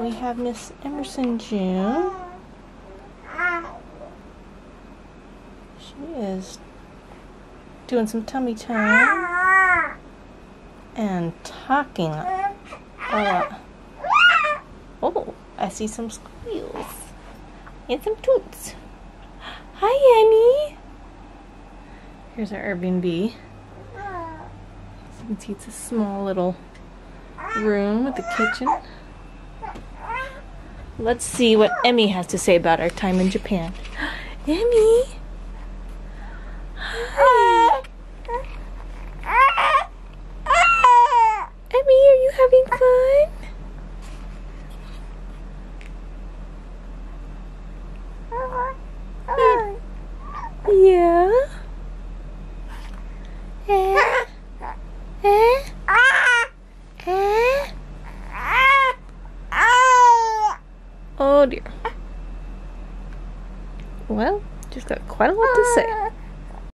we have Miss Emerson June. She is doing some tummy time and talking. Uh, oh, I see some squeals and some toots. Hi, Emmy. Here's our Airbnb. As you can see, it's a small little room with a kitchen. Let's see what Emmy has to say about our time in Japan. Emmy! Hi! Emmy, are you having fun? Oh dear. Well, just got quite a lot to say. Ah.